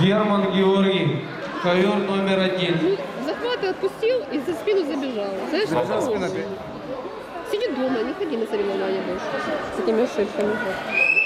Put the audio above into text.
Герман Георгий, ковер номер один. Захват отпустил и за спину забежал. Знаешь, что Сиди дома, не ходи на соревнования больше с этими ошибками.